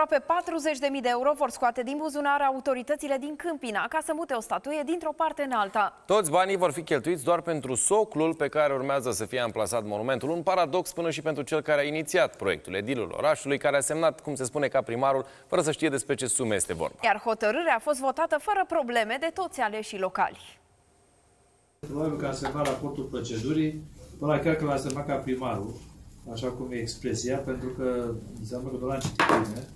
Aproape 40.000 de euro vor scoate din buzunar autoritățile din Câmpina ca să mute o statuie dintr-o parte în alta. Toți banii vor fi cheltuiți doar pentru soclul pe care urmează să fie amplasat monumentul. Un paradox până și pentru cel care a inițiat proiectul, edilul orașului, care a semnat, cum se spune, ca primarul, fără să știe despre ce sume este vorba. Iar hotărârea a fost votată fără probleme de toți aleșii locali. Probabil că a semnat raportul procedurii, ăla chiar că l-a semnat ca primarul, așa cum e expresia, pentru că înseamnă că nu l-am citit bine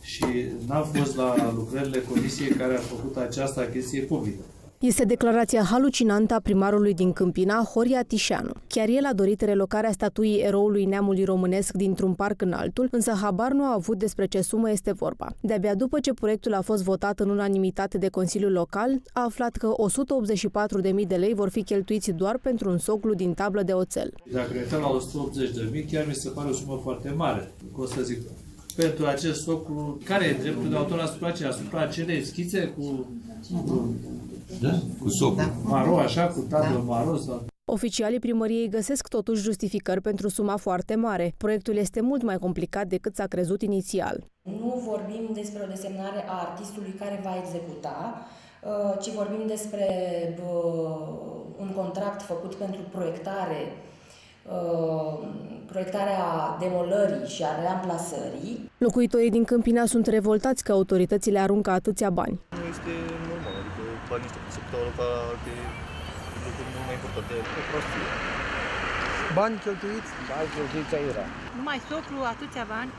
și n-a fost la lucrările comisiei care a făcut această achiziție publică. Este declarația halucinantă a primarului din Câmpina, Horia Tișanu. Chiar el a dorit relocarea statuii eroului neamului românesc dintr-un parc în altul, însă habar nu a avut despre ce sumă este vorba. De-abia după ce proiectul a fost votat în unanimitate de Consiliul Local, a aflat că 184.000 de lei vor fi cheltuiți doar pentru un soclu din tablă de oțel. Dacă ne uităm la 180.000, chiar mi se pare o sumă foarte mare. Cum să zic, pentru acest soclu, care e dreptul de autor asupra aceea? Asupra acelei schițe cu, cu Da? Cu socul. Da. maro, așa, cu tablă maro sau... Oficialii primăriei găsesc totuși justificări pentru suma foarte mare. Proiectul este mult mai complicat decât s-a crezut inițial. Nu vorbim despre o desemnare a artistului care va executa, uh, ci vorbim despre uh, un contract făcut pentru proiectare, uh, proiectarea demolării și a reamplasării. Locuitorii din Câmpina sunt revoltați că autoritățile aruncă atâția bani. Nu este normal, adică banii ăștia se puteau aloca alte lucruri mult mai importante. O prostie. Bani cheltuiți? Bani cheltuiți aiurea. Numai soclu, atâția bani.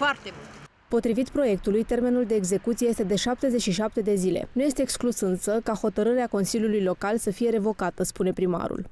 Foarte bun. Potrivit proiectului, termenul de execuție este de 77 de zile. Nu este exclus însă ca hotărârea Consiliului Local să fie revocată, spune primarul.